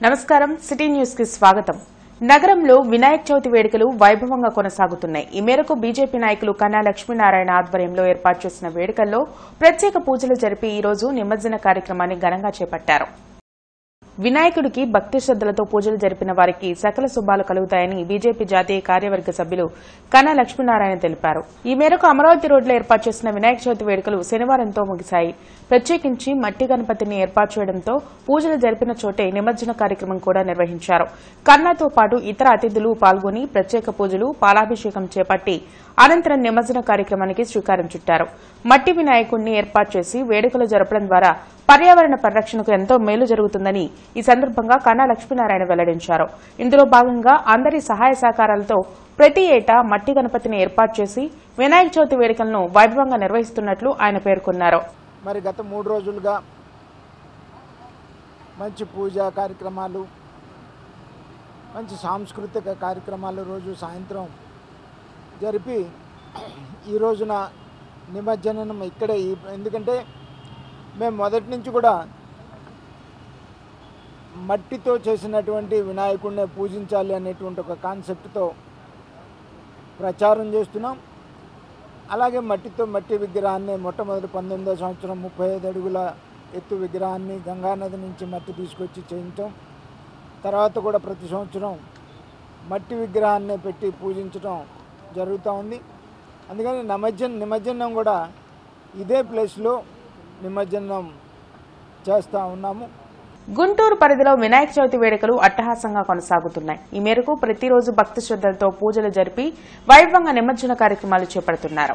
నమస్కారం. సిటీ న్యూస్కి స్వాగతం. నగరంలో వినాయక చవితి వేడుకలు వైభవంగా కొనసాగుతున్నాయి. ఈ మేరకు బీజేపీ నాయకులు కన్నా లక్ష్మీనారాయణ ఆధ్వర్యంలో ఏర్పాటు చేసిన వేడుకల్లో ప్రత్యేక పూజలు జరిపి ఈ రోజు నిమజ్జన కార్యక్రమాన్ని ఘనంగా చేపట్టారు. వినాయకుడికి భక్తి శ్రద్దలతో పూజలు జరిపిన వారికి సకల శుభాలు కలుగుతాయని బీజేపీ జాతీయ కార్యవర్గ సభ్యులు కన్నా లక్ష్మీనారాయణ తెలిపారు. ఈ మేరకు అమరావతి రోడ్లో ఏర్పాటు చేసిన వినాయక చవితి వేడుకలు శనివారంతో ముగిశాయి. ప్రత్యేకించి మట్టి గణపతిని ఏర్పాటు చేయడంతో పూజలు జరిపిన చోటే నిమజ్జన కార్యక్రమం కూడా నిర్వహించారు. కన్నాతో పాటు ఇతర అతిథులు పాల్గొని ప్రత్యేక పూజలు పాలాభిషేకం చేపట్టి అనంతరం నిమజ్జన కార్యక్రమానికి శ్రీకారం చుట్టారు. మట్టి వినాయకుడిని ఏర్పాటు చేసి వేడుకలు జరపడం ద్వారా పర్యావరణ పరిరక్షణకు ఎంతో మేలు జరుగుతుందని ఈ సందర్భంగా కన్నా లక్ష్మీనారాయణ వెల్లడించారు. ఇందులో భాగంగా అందరి సహాయ సహకారాలతో ప్రతి ఏటా మట్టి గణపతిని ఏర్పాటు చేసి వినాయక చవితి వేడుకలను వైభవంగా నిర్వహిస్తున్నట్లు ఆయన పేర్కొన్నారు. మరి గత మూడు రోజులుగా మంచి పూజా కార్యక్రమాలు మంచి సాంస్కృతిక కార్యక్రమాలు రోజు సాయంత్రం జరిపి ఈ రోజున నిమజ్జనం ఇక్కడే ఎందుకంటే మేము మొదటి నుంచి కూడా మట్టితో చేసినటువంటి వినాయకుడిని పూజించాలి అనేటువంటి ఒక కాన్సెప్ట్తో ప్రచారం చేస్తున్నాం. అలాగే మట్టితో మట్టి విగ్రహాన్ని మొట్టమొదటి పంతొమ్మిదో సంవత్సరం ముప్పై ఐదు అడుగుల ఎత్తు విగ్రహాన్ని గంగానది నుంచి మట్టి తీసుకొచ్చి చేయించడం తర్వాత కూడా ప్రతి సంవత్సరం మట్టి విగ్రహాన్ని పెట్టి పూజించడం జరుగుతూ ఉంది. అందుకని నిమజ్జనం నిమజ్జనం కూడా ఇదే ప్లేస్లో నిమజ్జనం చేస్తూ ఉన్నాము. గుంటూరు పరిధిలో వినాయక చవితి వేడుకలు అట్టహాసంగా కొనసాగుతున్నాయి. ఈ మేరకు ప్రతిరోజు భక్తి శ్రద్దలతో పూజలు జరిపి వైభవంగా నిమజ్జన కార్యక్రమాలు చేపడుతున్నారు.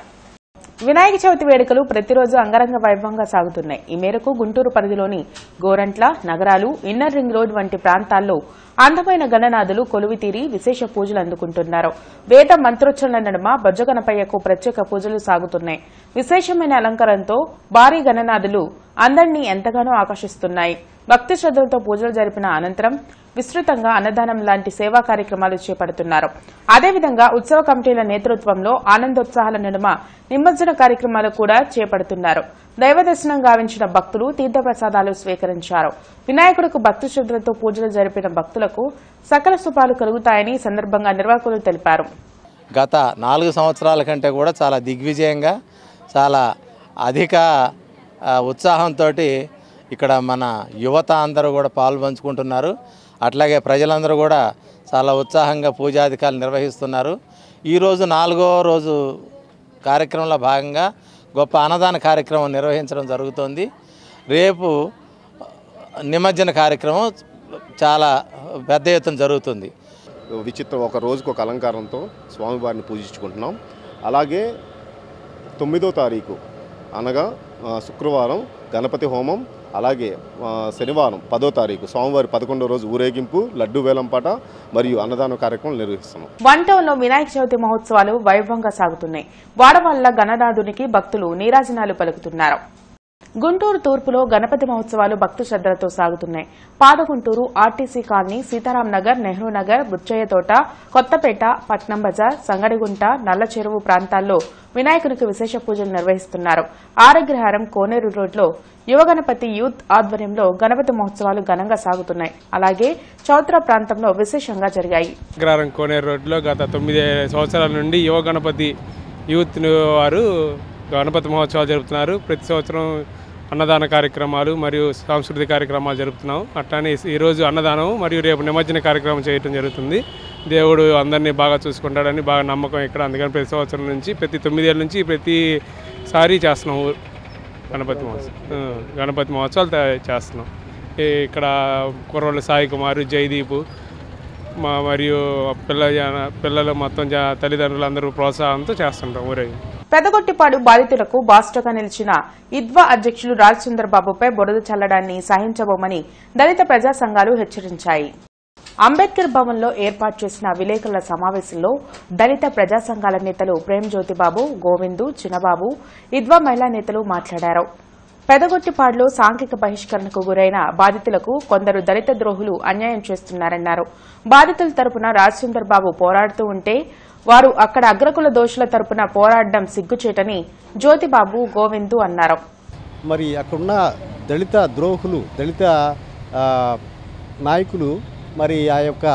వినాయక చవితి వేడుకలు ప్రతిరోజు అంగరంగ వైభవంగా సాగుతున్నాయి. ఈ మేరకు గుంటూరు పరిధిలోని గోరంట్ల నగరాలు ఇన్నర్ రింగ్ రోడ్ వంటి ప్రాంతాల్లో అందమైన గణనాథులు కొలువితీరి విశేష పూజలు అందుకుంటున్నారు. వేద మంత్రోచ్చరణ నడుమ బొజ్జగణపయ్యకు ప్రత్యేక పూజలు సాగుతున్నాయి. విశేషమైన అలంకారంతో భారీ గణనాథులు అందరినీ ఎంతగానో ఆకర్షిస్తున్నాయి. భక్తి శ్రద్దలతో పూజలు జరిపిన అనంతరం విస్తృతంగా అన్నదానం లాంటి సేవా కార్యక్రమాలు చేపడుతున్నారు. అదేవిధంగా ఉత్సవ కమిటీల నేతృత్వంలో ఆనందోత్సాహాల నడుమ నిమజ్జన కార్యక్రమాలు కూడా చేపడుతున్నారు. దైవ దర్శనం గావించిన భక్తులు తీర్థప్రసాదాలు స్వీకరించారు. వినాయకుడికి భక్తి శ్రద్దలతో పూజలు జరిపిన భక్తులకు సకల శుభాలు కలుగుతాయని సందర్భంగా నిర్వాహకులు తెలిపారు. గత నాలుగు సంవత్సరాల కంటే కూడా చాలా దిగ్విజయంగా చాలా అధిక ఉత్సాహంతో ఇక్కడ మన యువత అందరూ కూడా పాల్పంచుకుంటున్నారు. అట్లాగే ప్రజలందరూ కూడా చాలా ఉత్సాహంగా పూజాధికారులు నిర్వహిస్తున్నారు. ఈరోజు నాలుగో రోజు కార్యక్రమంలో భాగంగా గొప్ప అన్నదాన కార్యక్రమం నిర్వహించడం జరుగుతోంది. రేపు నిమజ్జన కార్యక్రమం చాలా పెద్ద ఎత్తున జరుగుతుంది. విచిత్రం ఒక రోజుకు ఒక అలంకారంతో స్వామివారిని పూజించుకుంటున్నాం. అలాగే తొమ్మిదో తారీఖు అనగా శుక్రవారం గణపతి హోమం అలాగే శనివారం పదో తారీఖు సోమవారం పదకొండో రోజు ఊరేగింపు లడ్డు వేలంపాట మరియు అన్నదాన కార్యక్రమం నిర్వహిస్తున్నాం. వన్ టౌన్లో వినాయక చవితి మహోత్సవాలు వైభవంగా సాగుతున్నాయి. వాడవాళ్ళ గణనాథునికి భక్తులు నీరాజనాలు పలుకుతున్నారు. గుంటూరు తూర్పులో గణపతి మహోత్సవాలు భక్తి శ్రద్దలతో సాగుతున్నాయి. పాదగుంటూరు ఆర్టీసీ కాలనీ సీతారాం నగర్ నెహ్రూ నగర్ బుచ్చయ్య తోట కొత్తపేట పట్నం బజార్ సంగడిగుంట నల్ల చెరువు ప్రాంతాల్లో వినాయకునికి విశేష పూజలు నిర్వహిస్తున్నారు. ఆరగ్రహారం కోనేరు రోడ్లో యువగణపతి యూత్ ఆధ్వర్యంలో గణపతి మహోత్సవాలు ఘనంగా సాగుతున్నాయి. అలాగే చౌత్ర ప్రాంతంలో విశేషంగా జరిగాయి. అగ్రహారం కోనేరు రోడ్లో గత తొమ్మిది సంవత్సరాల నుండి యువ గణపతి యూత్ వారు గణపతి మహోత్సవాలు జరుపుతున్నారు. ప్రతి సంవత్సరం అన్నదాన కార్యక్రమాలు మరియు సాంస్కృతిక కార్యక్రమాలు జరుపుతున్నాం అట్లానే ఈరోజు అన్నదానం మరియు రేపు నిమజ్జన కార్యక్రమం చేయటం జరుగుతుంది. దేవుడు అందరినీ బాగా చూసుకుంటాడని బాగా నమ్మకం ఇక్కడ. అందుకని ప్రతి సంవత్సరం నుంచి ప్రతి తొమ్మిదేళ్ళ నుంచి ప్రతిసారి చేస్తున్నాం గణపతి మహోత్సవం గణపతి మహోత్సవాలు చేస్తున్నాం. ఇక్కడ కుర్రోళ్ళ సాయి కుమారు జయదీప్ మా మరియు పిల్ల పిల్లలు మొత్తం తల్లిదండ్రులు అందరూ ప్రోత్సాహంతో చేస్తుంటాం ఊరేగి పెదగొట్టిపాడు బాధితులకు బాస్టగా నిలిచిన ఇద్వా అధ్యక్షులు రాజ్ బాబుపై బురద చల్లడాన్ని సహించబోమని దళిత ప్రజా సంఘాలు హెచ్చరించాయి. అంబేద్కర్ భవన్లో ఏర్పాటు చేసిన విలేకరుల సమావేశంలో దళిత ప్రజా సంఘాల నేతలు ప్రేమ్ జ్యోతిబాబు గోవిందు చిన్నబాబు ఇద్వా మహిళా నేతలు మాట్లాడారు. పెదగొట్టిపాడులో సాంఘిక బహిష్కరణకు గురైన బాధితులకు కొందరు దళిత ద్రోహులు అన్యాయం చేస్తున్నారన్నారు. బాధితుల తరపున రాజసుందర్ బాబు పోరాడుతూ ఉంటే వారు అక్కడ అగ్రకుల దోషుల తరపున పోరాడడం సిగ్గుచేటని జ్యోతిబాబు గోవిందు అన్నారు. మరి అక్కడున్న దళిత ద్రోహులు దళిత నాయకులు మరి ఆ యొక్క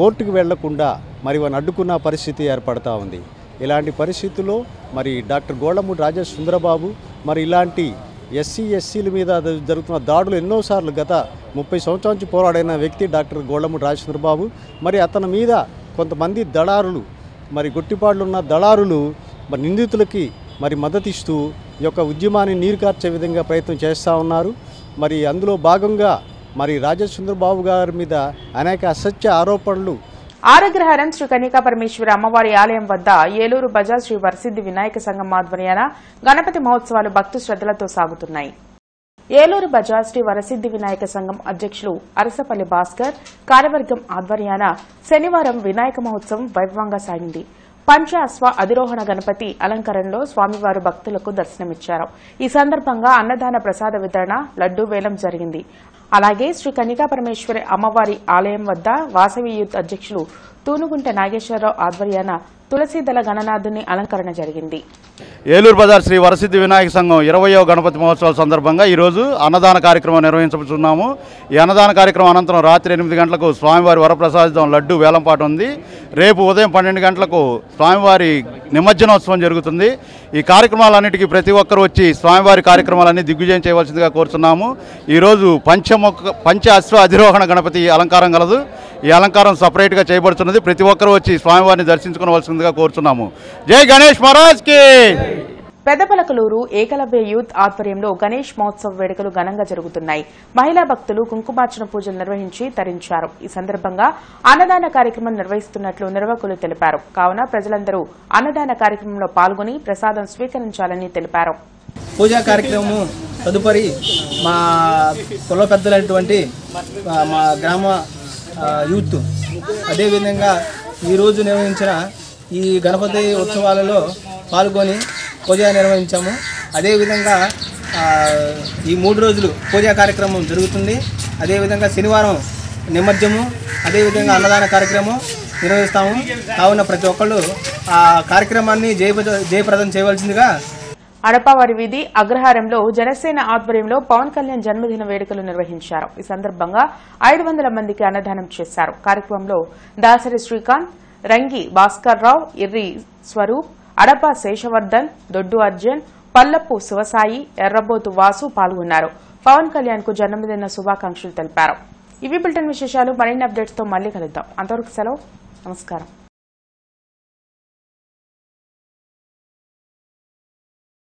కోర్టుకు వెళ్ళకుండా మరి వారిని అడ్డుకున్న పరిస్థితి ఏర్పడతా ఉంది. ఇలాంటి పరిస్థితుల్లో మరి డాక్టర్ గోళమూడి రాజేష్ సుందరబాబు మరి ఇలాంటి ఎస్సీ ఎస్సీల మీద జరుగుతున్న దాడులు ఎన్నోసార్లు గత ముప్పై సంవత్సరాల నుంచి పోరాడైన వ్యక్తి డాక్టర్ గోళ్ళమూడి రాజేంద్రబాబు. మరి అతని మీద కొంతమంది దళారులు మరి గుట్టిపాడులు ఉన్న దళారులు మరి నిందితులకి మరి మద్దతిస్తూ ఈ యొక్క ఉద్యమాన్ని నీరు కార్చే విధంగా ప్రయత్నం చేస్తూ ఉన్నారు. మరి అందులో భాగంగా మరి రాజేష్ చంద్రబాబు గారి మీద అనేక అసత్య ఆరోపణలు ఆరగ్రహారం శ్రీ కన్యకా పరమేశ్వరి అమ్మవారి ఆలయం వద్ద ఏలూరు బజార్ శ్రీ వరసిద్ది వినాయక సంఘం ఆధ్వర్యాన గణపతి మహోత్సవాలు భక్తు శ్రద్దలతో సాగుతున్నాయి. ఏలూరు బజార్ శ్రీ వరసిద్ది వినాయక సంఘం అధ్యక్షులు అరసపల్లి భాస్కర్ కార్యవర్గం ఆధ్వర్యాన శనివారం వినాయక మహోత్సవం వైభవంగా సాగింది. పంచ అశ్వ అధిరోహణ గణపతి అలంకరణలో స్వామివారు భక్తులకు దర్శనమిచ్చారు. ఈ సందర్భంగా అన్నదాన ప్రసాద వితరణ లడ్డూ వేలం జరిగింది. అలాగే శ్రీ కన్నికా పరమేశ్వరి అమ్మవారి ఆలయం వద్ద వాసవి యూత్ అధ్యక్షులు తూనుగుంట నాగేశ్వరరావు ఆధ్వర్యాన తులసీదళ గణనాథుని అలంకరణ జరిగింది. ఏలూరు బజార్ శ్రీ వరసిద్ధి వినాయక సంఘం ఇరవయో గణపతి మహోత్సవాల సందర్భంగా ఈరోజు అన్నదాన కార్యక్రమం నిర్వహించుతున్నాము ఈ అన్నదాన కార్యక్రమం అనంతరం రాత్రి ఎనిమిది గంటలకు స్వామివారి వరప్రసాదం లడ్డు వేలంపాట ఉంది. రేపు ఉదయం పన్నెండు గంటలకు స్వామివారి నిమజ్జనోత్సవం జరుగుతుంది. ఈ కార్యక్రమాలన్నిటికీ ప్రతి ఒక్కరు వచ్చి స్వామివారి కార్యక్రమాలన్నీ దిగ్విజయం చేయవలసిందిగా కోరుతున్నాము ఈరోజు పంచముఖ పంచ అశ్వ అధిరోహణ గణపతి అలంకారం కలదు. ఈ అలంకారం సపరేట్గా చేయబడుతున్నది ప్రతి ఒక్కరు వచ్చి స్వామివారిని దర్శించుకోవాల్సిందిగా కోరుతున్నాము జై గణేష్ మహారాజ్కి పెదపలకలూరు ఏకలవ్య యూత్ ఆధ్వర్యంలో గణేష్ మహోత్సవ వేడుకలు ఘనంగా జరుగుతున్నాయి. మహిళా భక్తులు కుంకుమార్చన పూజలు నిర్వహించి తరించారు. ఈ సందర్భంగా అన్నదాన కార్యక్రమం నిర్వహిస్తున్నట్లు నిర్వాహకులు తెలిపారు. కావున ప్రజలందరూ అన్నదాన కార్యక్రమంలో పాల్గొని ప్రసాదం స్వీకరించాలని తెలిపారు. పూజా కార్యక్రమము తదుపరి మా కుల పెద్దలైనటువంటి మా గ్రామ యూత్ అదేవిధంగా ఈరోజు నిర్వహించిన ఈ గణపతి ఉత్సవాలలో పాల్గొని పూజ నిర్వహించాము. అదేవిధంగా ఈ మూడు రోజులు పూజా కార్యక్రమం జరుగుతుంది. అదేవిధంగా శనివారం నిమజ్జము అదేవిధంగా అన్నదాన కార్యక్రమం నిర్వహిస్తాము. కావున ప్రతి ఒక్కళ్ళు ఆ కార్యక్రమాన్ని జయప్రద జయప్రదం చేయవలసిందిగా అడపావారి వీధి అగ్రహారంలో జనసేన ఆధ్వర్యంలో పవన్ కళ్యాణ్ జన్మదిన వేడుకలు నిర్వహించారు. ఈ సందర్భంగా ఐదు వందల మందికి అన్నదానం చేశారు. కార్యక్రమంలో దాసరి శ్రీకాంత్ రంగి భాస్కర్ రావు ఇర్రి స్వరూప్ అడప శేషవర్ధన్ దొడ్డు అర్జున్ పల్లపు శివసాయి ఎర్రబోతు వాసు పాల్గొన్నారు. పవన్ కళ్యాణ్కు జన్మదిన శుభాకాంక్షలు తెలిపారు. ఇవి బులెటిన్ విశేషాలు. మరిన్ని అప్డేట్స్తో మళ్ళీ కలుద్దాం. అంతవరకు సెలవు. నమస్కారం.